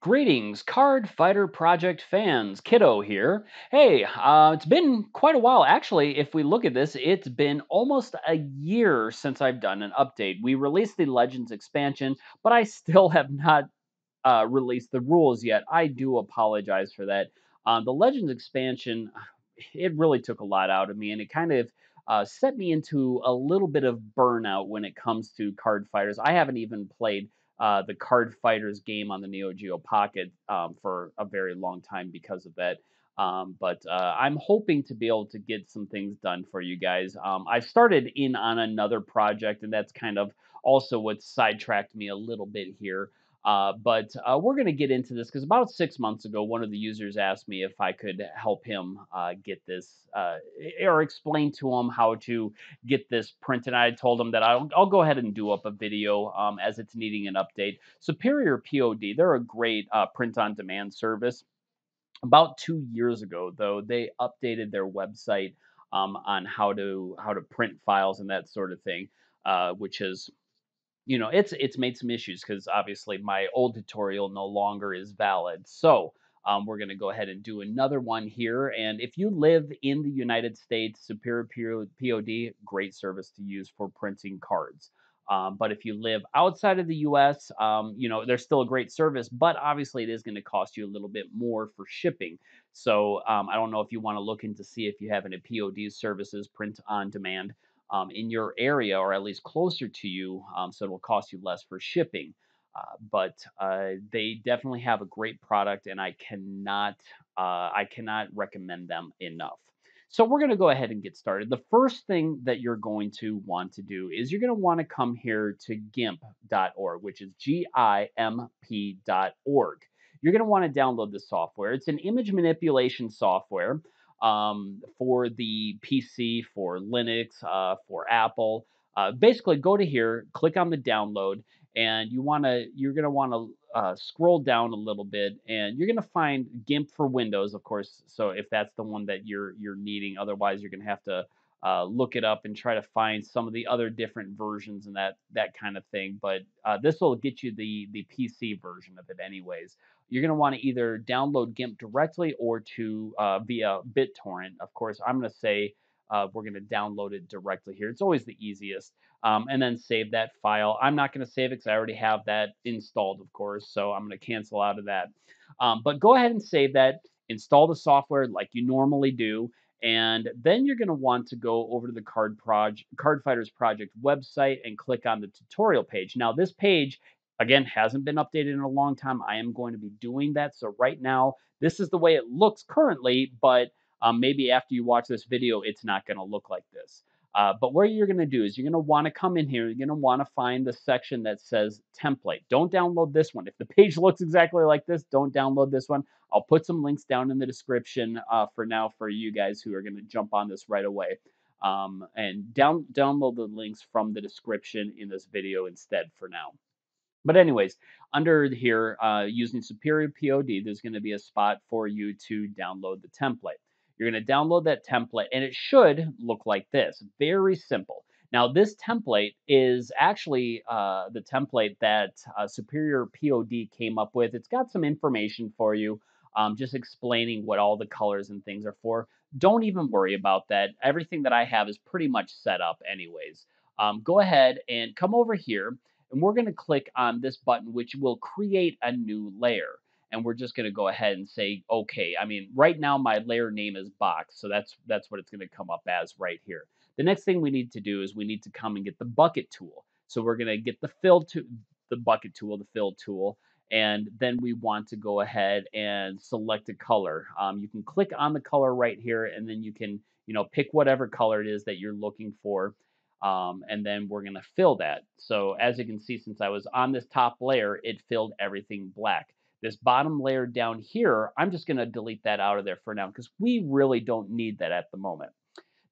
Greetings, Card Fighter Project fans. Kiddo here. Hey, uh, it's been quite a while. Actually, if we look at this, it's been almost a year since I've done an update. We released the Legends expansion, but I still have not uh, released the rules yet. I do apologize for that. Uh, the Legends expansion, it really took a lot out of me, and it kind of uh, set me into a little bit of burnout when it comes to card fighters. I haven't even played uh, the Card Fighters game on the Neo Geo Pocket um, for a very long time because of that. Um, but uh, I'm hoping to be able to get some things done for you guys. Um, I started in on another project, and that's kind of also what sidetracked me a little bit here. Uh, but uh, we're going to get into this because about six months ago, one of the users asked me if I could help him uh, get this uh, or explain to him how to get this printed. I told him that I'll, I'll go ahead and do up a video um, as it's needing an update. Superior POD, they're a great uh, print on demand service. About two years ago, though, they updated their website um, on how to how to print files and that sort of thing, which has you know, it's it's made some issues because obviously my old tutorial no longer is valid. So um, we're going to go ahead and do another one here. And if you live in the United States, Superior POD, great service to use for printing cards. Um, but if you live outside of the U.S., um, you know, there's still a great service, but obviously it is going to cost you a little bit more for shipping. So um, I don't know if you want to look into see if you have any POD services, print on demand um, in your area or at least closer to you, um, so it will cost you less for shipping. Uh, but uh, they definitely have a great product, and I cannot uh, I cannot recommend them enough. So we're going to go ahead and get started. The first thing that you're going to want to do is you're going to want to come here to GIMP.org, which is G-I-M-P.org. You're going to want to download the software. It's an image manipulation software um, for the PC, for Linux, uh, for Apple. Uh, basically, go to here, click on the download, and you want to you're going to want to uh, scroll down a little bit, and you're going to find GIMP for Windows, of course. So if that's the one that you're you're needing, otherwise you're going to have to uh, look it up and try to find some of the other different versions and that that kind of thing. But uh, this will get you the the PC version of it, anyways you're going to want to either download GIMP directly or to uh, via BitTorrent. Of course, I'm going to say uh, we're going to download it directly here. It's always the easiest. Um, and then save that file. I'm not going to save it because I already have that installed, of course. So I'm going to cancel out of that. Um, but go ahead and save that. Install the software like you normally do. And then you're going to want to go over to the Card, Proj- Card Fighters Project website and click on the tutorial page. Now, this page Again, hasn't been updated in a long time. I am going to be doing that. So right now, this is the way it looks currently, but um, maybe after you watch this video, it's not going to look like this. Uh, but what you're going to do is you're going to want to come in here. You're going to want to find the section that says template. Don't download this one. If the page looks exactly like this, don't download this one. I'll put some links down in the description uh, for now for you guys who are going to jump on this right away. Um, and down, download the links from the description in this video instead for now. But anyways, under here, uh, using Superior POD, there's going to be a spot for you to download the template. You're going to download that template, and it should look like this. Very simple. Now, this template is actually uh, the template that uh, Superior POD came up with. It's got some information for you, um, just explaining what all the colors and things are for. Don't even worry about that. Everything that I have is pretty much set up anyways. Um, go ahead and come over here and we're going to click on this button, which will create a new layer. And we're just going to go ahead and say, okay. I mean, right now my layer name is box, so that's that's what it's going to come up as right here. The next thing we need to do is we need to come and get the bucket tool. So we're going to get the fill to the bucket tool, the fill tool, and then we want to go ahead and select a color. Um, you can click on the color right here, and then you can, you know, pick whatever color it is that you're looking for. Um, and then we're going to fill that. So as you can see, since I was on this top layer, it filled everything black. This bottom layer down here, I'm just going to delete that out of there for now because we really don't need that at the moment.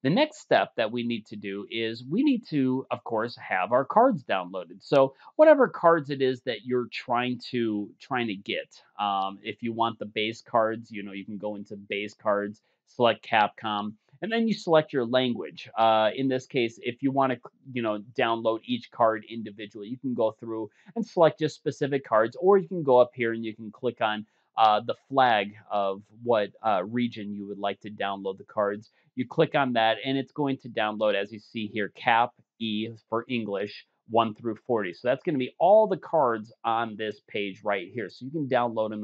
The next step that we need to do is we need to, of course, have our cards downloaded. So whatever cards it is that you're trying to trying to get, um, if you want the base cards, you know, you can go into base cards, select Capcom, and then you select your language. Uh, in this case, if you want to, you know, download each card individually, you can go through and select just specific cards, or you can go up here and you can click on uh, the flag of what uh, region you would like to download the cards. You click on that, and it's going to download, as you see here, Cap E for English. 1 through 40. So that's going to be all the cards on this page right here. So you can download them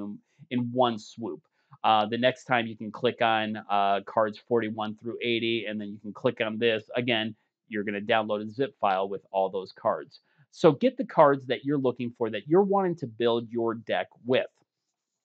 in, in one swoop. Uh, the next time you can click on uh, cards 41 through 80, and then you can click on this. Again, you're going to download a zip file with all those cards. So get the cards that you're looking for that you're wanting to build your deck with.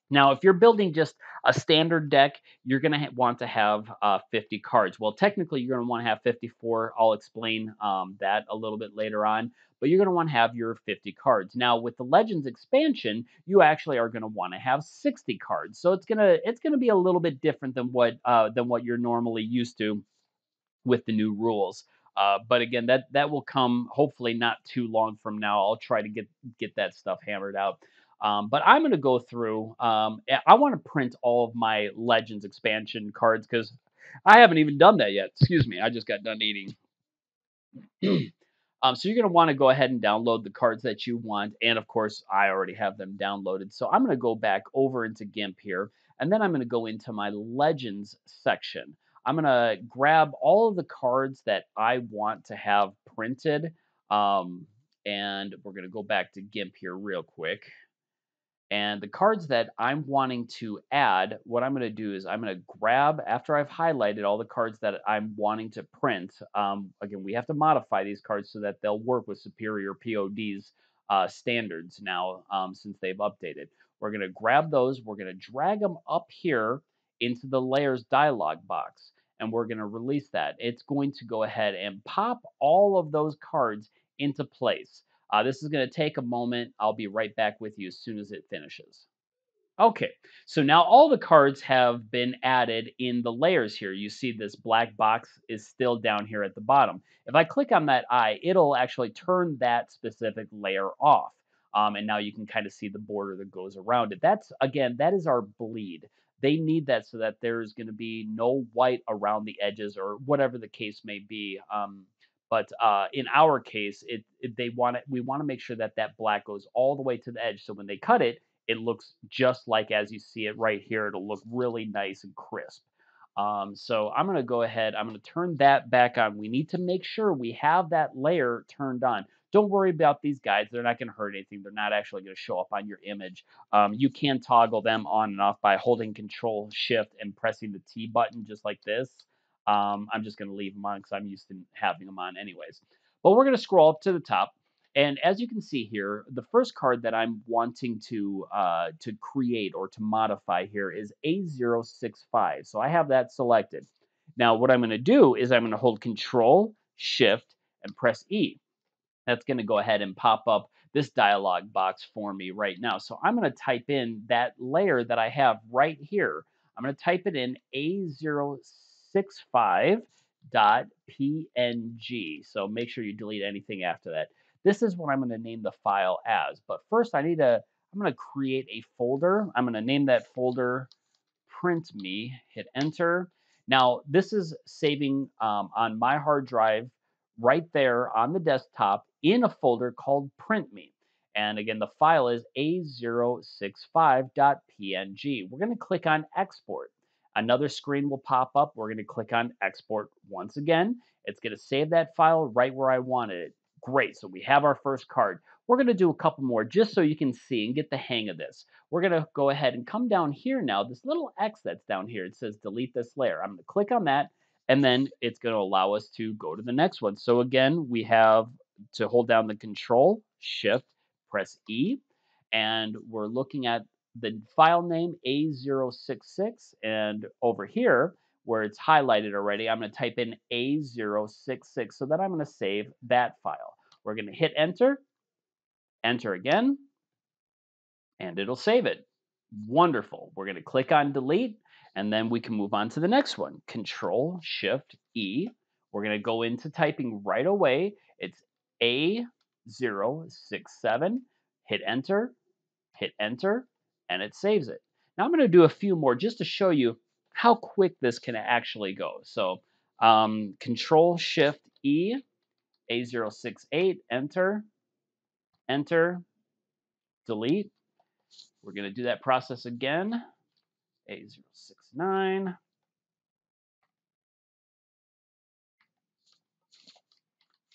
Now, if you're building just a standard deck, you're going to want to have uh, 50 cards. Well, technically, you're going to want to have 54. I'll explain um, that a little bit later on, but you're going to want to have your 50 cards. Now, with the Legends expansion, you actually are going to want to have 60 cards. So it's going to it's going to be a little bit different than what uh, than what you're normally used to with the new rules. Uh, but again, that that will come hopefully not too long from now. I'll try to get get that stuff hammered out. Um, but I'm going to go through. Um, I want to print all of my Legends expansion cards because I haven't even done that yet. Excuse me, I just got done eating. um, so you're going to want to go ahead and download the cards that you want, and of course, I already have them downloaded. So I'm going to go back over into GIMP here, and then I'm going to go into my Legends section. I'm going to grab all of the cards that I want to have printed. Um, and we're going to go back to GIMP here real quick. And the cards that I'm wanting to add, what I'm going to do is I'm going to grab, after I've highlighted all the cards that I'm wanting to print, um, again, we have to modify these cards so that they'll work with Superior POD's uh, standards now um, since they've updated. We're going to grab those, we're going to drag them up here into the layers dialog box, and we're going to release that. It's going to go ahead and pop all of those cards into place. Uh, this is going to take a moment. I'll be right back with you as soon as it finishes. Okay, so now all the cards have been added in the layers here. You see this black box is still down here at the bottom. If I click on that eye, it'll actually turn that specific layer off. Um, and now you can kind of see the border that goes around it. That's, again, that is our bleed. They need that so that there's going to be no white around the edges or whatever the case may be. Um, but uh, in our case, it, it they want it. We want to make sure that that black goes all the way to the edge. So when they cut it, it looks just like as you see it right here. It'll look really nice and crisp. Um, so I'm going to go ahead. I'm going to turn that back on. We need to make sure we have that layer turned on. Don't worry about these guys. They're not going to hurt anything. They're not actually going to show up on your image. Um, you can toggle them on and off by holding Control Shift and pressing the T button just like this. Um, I'm just going to leave them on because I'm used to having them on anyways. But we're going to scroll up to the top. And as you can see here, the first card that I'm wanting to uh, to create or to modify here is A065. So I have that selected. Now what I'm going to do is I'm going to hold Control, Shift, and press E. That's going to go ahead and pop up this dialog box for me right now. So I'm going to type in that layer that I have right here. I'm going to type it in A065 65.png. So make sure you delete anything after that. This is what I'm going to name the file as. But first I need to, I'm going to create a folder. I'm going to name that folder print me, hit enter. Now this is saving um, on my hard drive right there on the desktop in a folder called print me. And again, the file is a065.png. We're going to click on export. Another screen will pop up. We're going to click on export once again. It's going to save that file right where I wanted it. Great, so we have our first card. We're going to do a couple more just so you can see and get the hang of this. We're going to go ahead and come down here now. This little X that's down here, it says delete this layer. I'm going to click on that and then it's going to allow us to go to the next one. So again, we have to hold down the control, shift, press E, and we're looking at the file name A066 and over here where it's highlighted already, I'm going to type in A066 so that I'm going to save that file. We're going to hit enter, enter again, and it'll save it. Wonderful. We're going to click on delete and then we can move on to the next one. Control Shift E. We're going to go into typing right away. It's A067. Hit enter, hit enter, and it saves it. Now I'm going to do a few more just to show you how quick this can actually go. So Um, Control Shift E, A068, enter, enter, delete. We're going to do that process again. A069.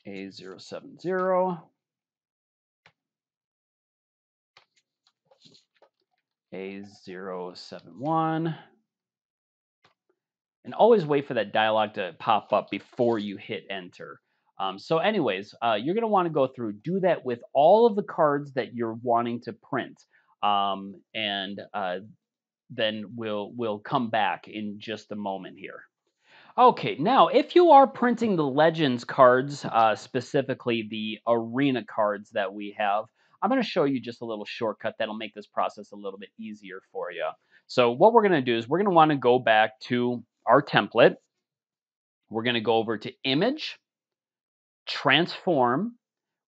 A070. A071. And always wait for that dialog to pop up before you hit enter. Um, so anyways, uh, you're going to want to go through, do that with all of the cards that you're wanting to print. Um, and uh, then we'll, we'll come back in just a moment here. Okay, now if you are printing the Legends cards, uh, specifically the Arena cards that we have, I'm going to show you just a little shortcut that'll make this process a little bit easier for you. So what we're going to do is we're going to want to go back to our template. We're going to go over to Image, Transform,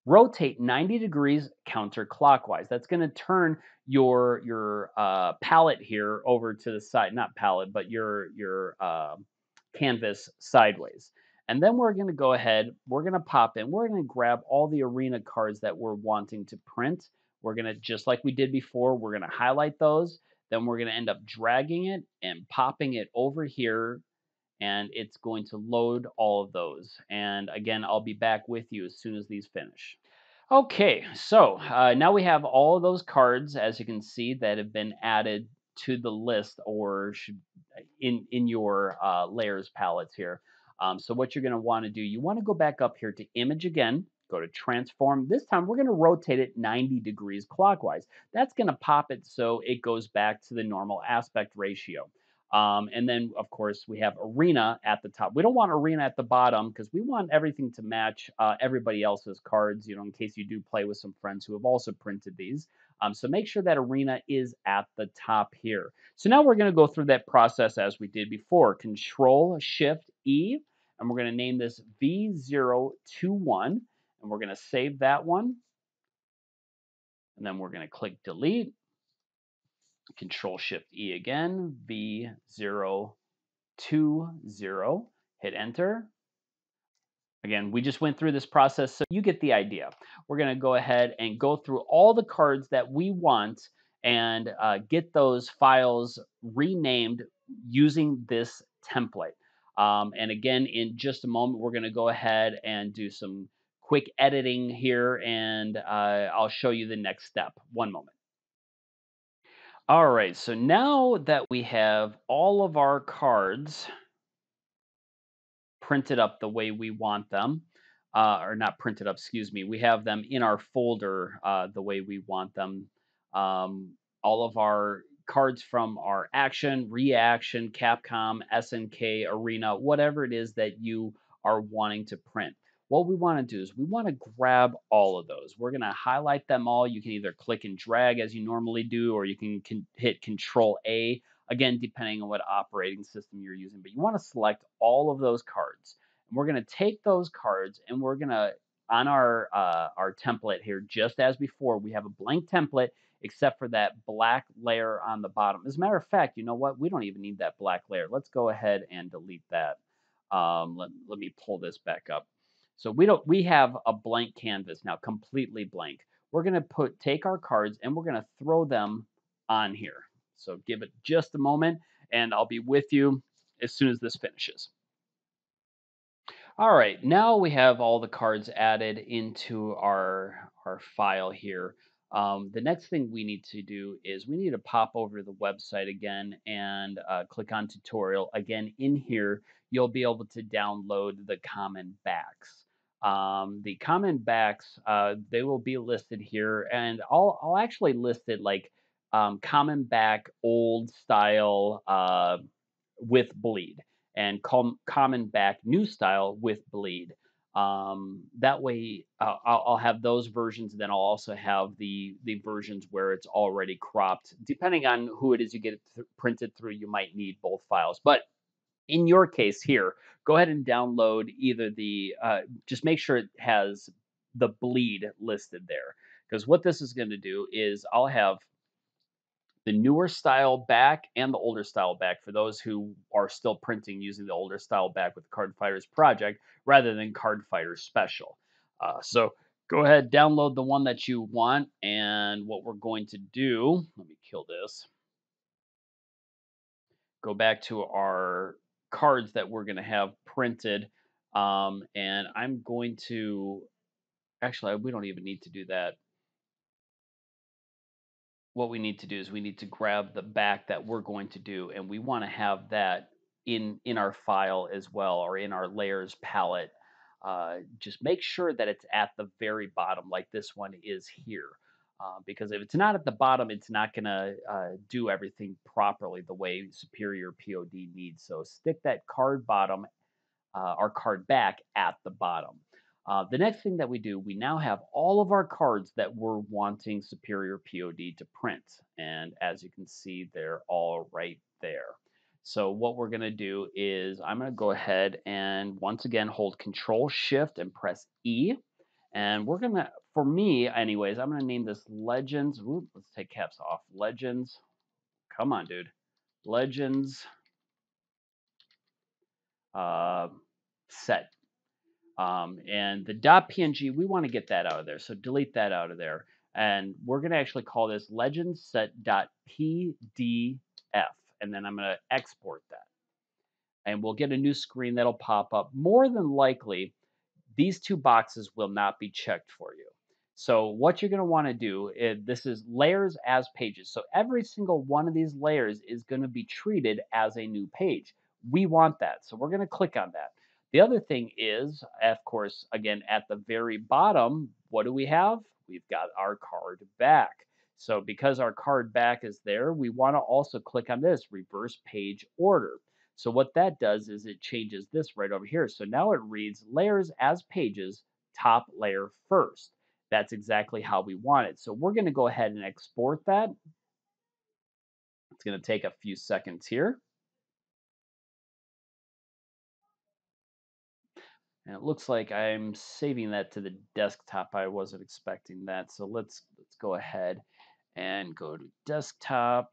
rotate 90 degrees counterclockwise. That's going to turn your your uh, palette here over to the side, not palette, but your your uh, canvas sideways. And then we're going to go ahead, we're going to pop in, we're going to grab all the arena cards that we're wanting to print. We're going to, just like we did before, we're going to highlight those. Then we're going to end up dragging it and popping it over here. And it's going to load all of those. And again, I'll be back with you as soon as these finish. Okay, so uh, now we have all of those cards, as you can see, that have been added to the list or should in in your uh, layers palettes here. Um, so what you're going to want to do, you want to go back up here to image again, go to transform. This time we're going to rotate it 90 degrees clockwise. That's going to pop it so it goes back to the normal aspect ratio. Um, and then, of course, we have Arena at the top. We don't want Arena at the bottom because we want everything to match uh, everybody else's cards, you know, in case you do play with some friends who have also printed these. Um, so make sure that Arena is at the top here. So now we're going to go through that process as we did before. Control Shift E, and we're going to name this V021, and we're going to save that one. And then we're going to click Delete. Control Shift E again, V020, hit enter. Again, we just went through this process, so you get the idea. We're going to go ahead and go through all the cards that we want and uh, get those files renamed using this template. Um, and again, in just a moment, we're going to go ahead and do some quick editing here, and uh, I'll show you the next step. One moment. All right, so now that we have all of our cards printed up the way we want them, uh, or not printed up, excuse me, we have them in our folder uh, the way we want them. Um, all of our cards from our action, reaction, Capcom, SNK, Arena, whatever it is that you are wanting to print what we want to do is we want to grab all of those. We're going to highlight them all. You can either click and drag as you normally do, or you can, hit Control A, again, depending on what operating system you're using. But you want to select all of those cards. And we're going to take those cards and we're going to, on our, uh, our template here, just as before, we have a blank template except for that black layer on the bottom. As a matter of fact, you know what? We don't even need that black layer. Let's go ahead and delete that. Um, let, let me pull this back up. So we don't we have a blank canvas now, completely blank. We're going to put take our cards and we're going to throw them on here. So give it just a moment and I'll be with you as soon as this finishes. All right, now we have all the cards added into our, our file here. Um, the next thing we need to do is we need to pop over to the website again and uh, click on tutorial. Again, in here, you'll be able to download the common backs. Um, the common backs, uh, they will be listed here, and I'll, I'll actually list it like um, common back, old style uh, with bleed, and com common back, new style with bleed. Um, that way, uh, I'll, I'll, have those versions, and then I'll also have the the versions where it's already cropped. Depending on who it is you get it th printed through, you might need both files, but in your case here, go ahead and download either the, uh, just make sure it has the bleed listed there. Because what this is going to do is I'll have the newer style back and the older style back for those who are still printing using the older style back with Card Fighters Project rather than Card Fighters Special. Uh, so go ahead, download the one that you want. And what we're going to do, let me kill this. Go back to our cards that we're going to have printed. Um, and I'm going to, actually, we don't even need to do that what we need to do is we need to grab the back that we're going to do and we want to have that in in our file as well or in our layers palette. Uh, just make sure that it's at the very bottom like this one is here. Uh, because if it's not at the bottom it's not going to uh, do everything properly the way superior pod needs. So stick that card bottom uh, our card back at the bottom uh, the next thing that we do, we now have all of our cards that we're wanting Superior POD to print. And as you can see, they're all right there. So what we're going to do is I'm going to go ahead and once again hold Control Shift and press E. And we're going to, for me anyways, I'm going to name this Legends. Ooh, let's take caps off. Legends. Come on, dude. Legends uh, set um, and the dot .png, we want to get that out of there. So delete that out of there. And we're going to actually call this legend legendset.pdf. And then I'm going to export that. And we'll get a new screen that'll pop up. More than likely, these two boxes will not be checked for you. So what you're going to want to do is this is layers as pages. So every single one of these layers is going to be treated as a new page. We want that. So we're going to click on that. The other thing is, of course, again, at the very bottom, what do we have? We've got our card back. So because our card back is there, we want to also click on this reverse page order. So what that does is it changes this right over here. So now it reads layers as pages, top layer first. That's exactly how we want it. So we're going to go ahead and export that. It's going to take a few seconds here. And it looks like I'm saving that to the desktop. I wasn't expecting that. So let's let's go ahead and go to desktop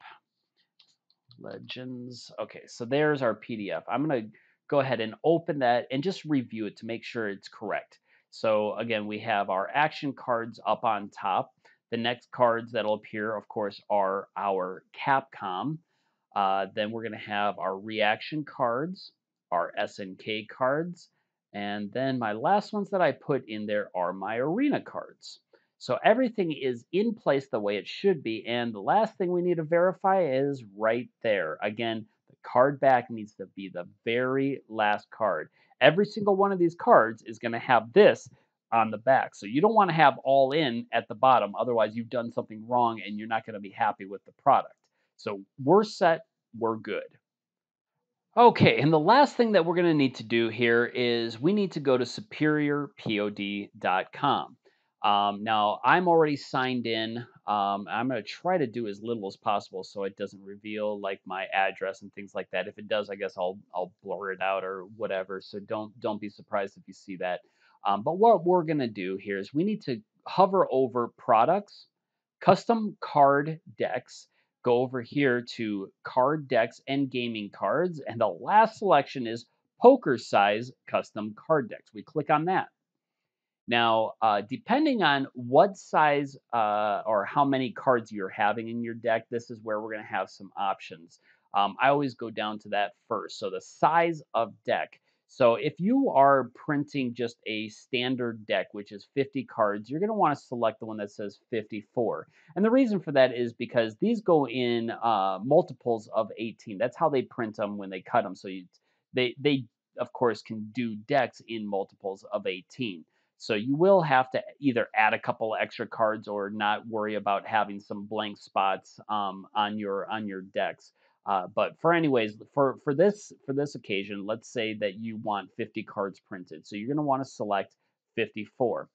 legends. Okay, so there's our PDF. I'm going to go ahead and open that and just review it to make sure it's correct. So again, we have our action cards up on top. The next cards that'll appear, of course, are our Capcom. Uh, then we're going to have our reaction cards, our SNK cards, and then my last ones that I put in there are my arena cards. So everything is in place the way it should be. And the last thing we need to verify is right there. Again, the card back needs to be the very last card. Every single one of these cards is going to have this on the back. So you don't want to have all in at the bottom. Otherwise, you've done something wrong and you're not going to be happy with the product. So we're set. We're good. Okay, and the last thing that we're going to need to do here is we need to go to superiorpod.com. Um, now, I'm already signed in. Um, I'm going to try to do as little as possible so it doesn't reveal like my address and things like that. If it does, I guess I'll I'll blur it out or whatever. So don't don't be surprised if you see that. Um, but what we're going to do here is we need to hover over products, custom card decks, go over here to card decks and gaming cards. And the last selection is poker size custom card decks. We click on that. Now, uh, depending on what size uh, or how many cards you're having in your deck, this is where we're going to have some options. Um, I always go down to that first. So the size of deck. So if you are printing just a standard deck, which is 50 cards, you're going to want to select the one that says 54. And the reason for that is because these go in uh, multiples of 18. That's how they print them when they cut them. So you, they, they, of course, can do decks in multiples of 18. So you will have to either add a couple extra cards or not worry about having some blank spots um, on your on your decks. Uh, but for anyways, for, for this for this occasion, let's say that you want 50 cards printed. So you're going to want to select 54.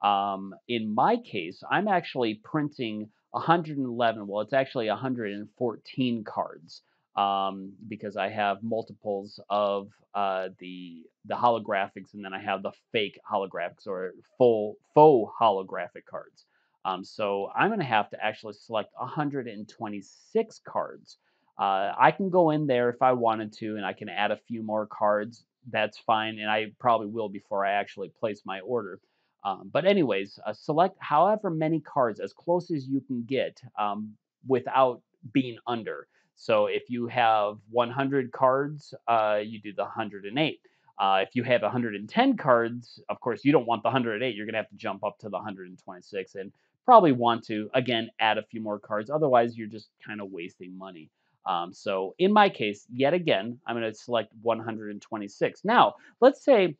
Um, in my case, I'm actually printing 111. Well, it's actually 114 cards um, because I have multiples of uh, the the holographics, and then I have the fake holographics or full faux holographic cards. Um, so I'm going to have to actually select 126 cards. Uh, I can go in there if I wanted to, and I can add a few more cards. That's fine, and I probably will before I actually place my order. Um, but anyways, uh, select however many cards, as close as you can get um, without being under. So if you have 100 cards, uh, you do the 108. Uh, if you have 110 cards, of course, you don't want the 108. You're going to have to jump up to the 126 and probably want to, again, add a few more cards. Otherwise, you're just kind of wasting money. Um, so in my case, yet again, I'm going to select 126. Now, let's say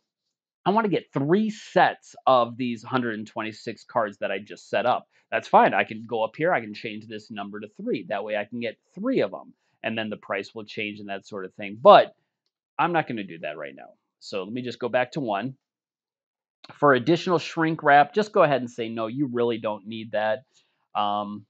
I want to get three sets of these 126 cards that I just set up. That's fine. I can go up here. I can change this number to three. That way I can get three of them. And then the price will change and that sort of thing. But I'm not going to do that right now. So let me just go back to one. For additional shrink wrap, just go ahead and say, no, you really don't need that. Um,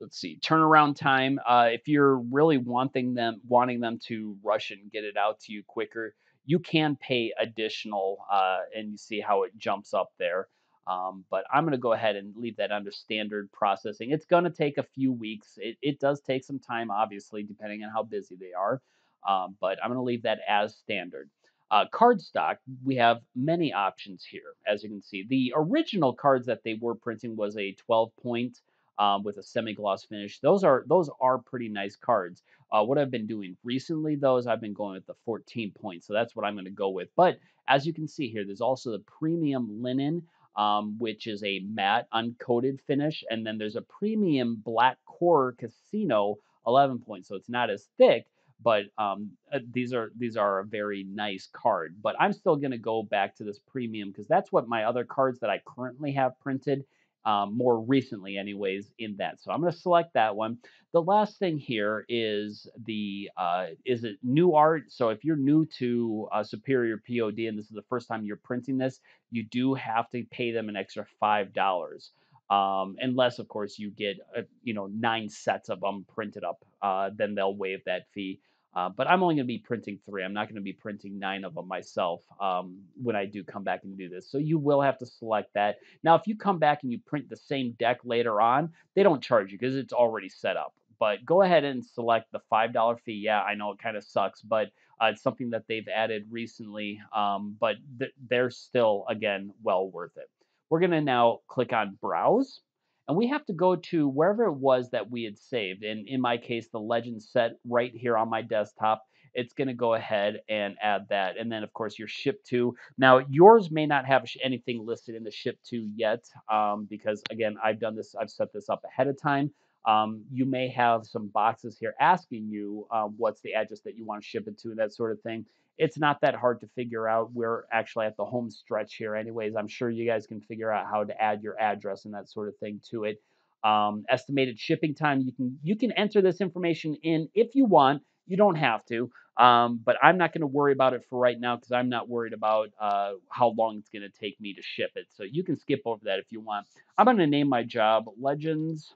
let's see turnaround time uh, if you're really wanting them wanting them to rush and get it out to you quicker you can pay additional uh, and you see how it jumps up there um, but i'm going to go ahead and leave that under standard processing. It's going to take a few weeks. It, it, does take some time obviously depending on how busy they are um, but i'm going to leave that as standard. Uh, card stock, we have many options here. As you can see, the original cards that they were printing was a 12 point um, with a semi-gloss finish. Those are those are pretty nice cards. Uh, what I've been doing recently, though, is I've been going with the 14 points. So that's what I'm going to go with. But as you can see here, there's also the premium linen, um, which is a matte uncoated finish. And then there's a premium black core casino 11 points. So it's not as thick, but um, uh, these are these are a very nice card. But I'm still going to go back to this premium because that's what my other cards that I currently have printed um, more recently, anyways, in that. So I'm going to select that one. The last thing here is the uh, is it new art. So if you're new to uh, Superior POD and this is the first time you're printing this, you do have to pay them an extra five dollars. Um, unless, of course, you get uh, you know nine sets of them printed up, uh, then they'll waive that fee. Uh, but I'm only going to be printing three. I'm not going to be printing nine of them myself um, when I do come back and do this. So you will have to select that. Now, if you come back and you print the same deck later on, they don't charge you because it's already set up. But go ahead and select the $5 fee. Yeah, I know it kind of sucks, but uh, it's something that they've added recently. Um, but th- they're still, again, well worth it. We're going to now click on Browse and we have to go to wherever it was that we had saved. And in my case, the legend set right here on my desktop. It's going to go ahead and add that. And then, of course, your ship to. Now, yours may not have anything listed in the ship to yet um, because, again, I've done this, I've set this up ahead of time. Um, you may have some boxes here asking you uh, what's the address that you want to ship it to and that sort of thing it's not that hard to figure out. We're actually at the home stretch here, anyways. I'm sure you guys can figure out how to add your address and that sort of thing to it. Um, estimated shipping time. You can you can enter this information in if you want. You don't have to, um, but I'm not going to worry about it for right now because I'm not worried about uh, how long it's going to take me to ship it. So you can skip over that if you want. I'm going to name my job Legends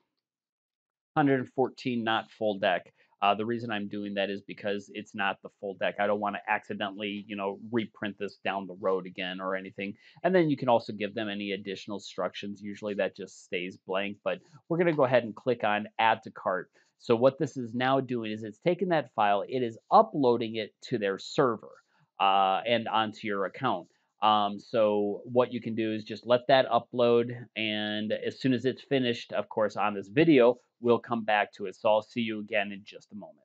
114 Not Full Deck. Uh, the reason I'm doing that is because it's not the full deck. I don't want to accidentally, you know, reprint this down the road again or anything. And then you can also give them any additional instructions. Usually that just stays blank, but we're going to go ahead and click on add to cart. So what this is now doing is it's taking that file, it is uploading it to their server uh, and onto your account. Um, so what you can do is just let that upload and as soon as it's finished, of course, on this video, we'll come back to it. So I'll see you again in just a moment.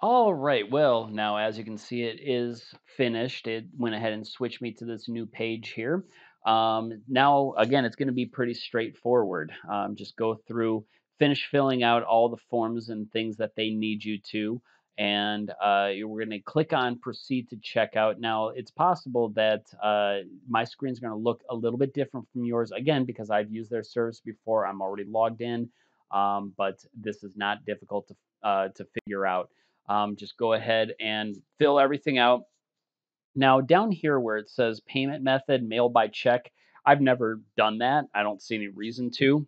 All right, well, now as you can see, it is finished. It went ahead and switched me to this new page here. Um, now, again, it's going to be pretty straightforward. Um, just go through, finish filling out all the forms and things that they need you to and uh, we're going to click on proceed to checkout. Now, it's possible that uh, my screen is going to look a little bit different from yours, again, because I've used their service before. I'm already logged in, um, but this is not difficult to, uh, to figure out. Um, just go ahead and fill everything out. Now, down here where it says payment method, mail by check, I've never done that. I don't see any reason to.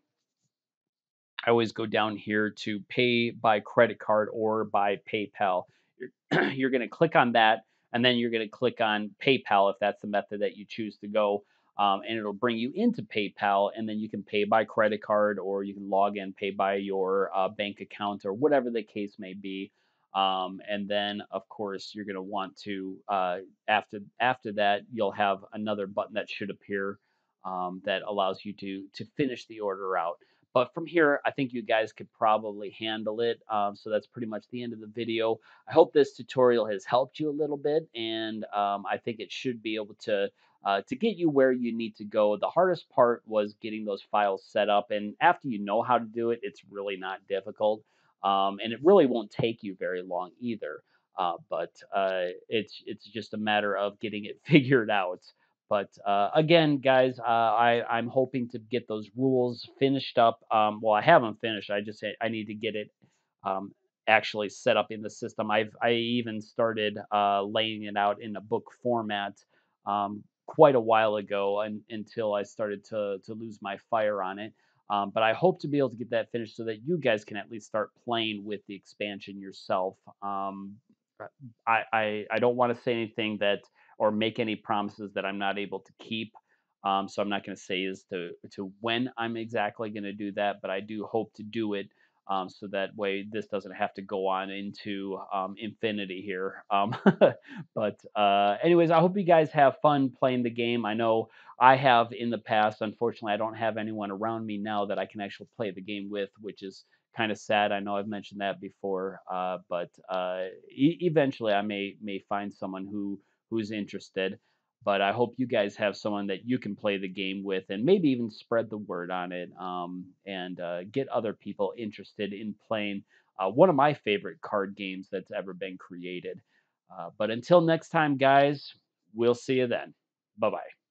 I always go down here to pay by credit card or by PayPal. You're, you're going to click on that, and then you're going to click on PayPal if that's the method that you choose to go. Um, and it'll bring you into PayPal, and then you can pay by credit card or you can log in, pay by your uh, bank account or whatever the case may be. Um, and then, of course, you're going to want to uh, after after that, you'll have another button that should appear um, that allows you to to finish the order out. But from here, I think you guys could probably handle it. Um, so that's pretty much the end of the video. I hope this tutorial has helped you a little bit, and um, I think it should be able to uh, to get you where you need to go. The hardest part was getting those files set up, and after you know how to do it, it's really not difficult, um, and it really won't take you very long either. Uh, but uh, it's it's just a matter of getting it figured out. But uh, again, guys, uh, I I'm hoping to get those rules finished up. Um, well, I haven't finished. I just I need to get it um, actually set up in the system. I've I even started uh, laying it out in a book format um, quite a while ago, and, until I started to to lose my fire on it. Um, but I hope to be able to get that finished so that you guys can at least start playing with the expansion yourself. Um, I, I I don't want to say anything that or make any promises that I'm not able to keep. Um, so I'm not going to say as to to when I'm exactly going to do that, but I do hope to do it um, so that way this doesn't have to go on into um, infinity here. Um, but uh, anyways, I hope you guys have fun playing the game. I know I have in the past. Unfortunately, I don't have anyone around me now that I can actually play the game with, which is kind of sad. I know I've mentioned that before, uh, but uh, e- eventually I may may find someone who who's interested. But I hope you guys have someone that you can play the game with and maybe even spread the word on it um, and uh, get other people interested in playing uh, one of my favorite card games that's ever been created. Uh, but until next time, guys, we'll see you then. Bye bye.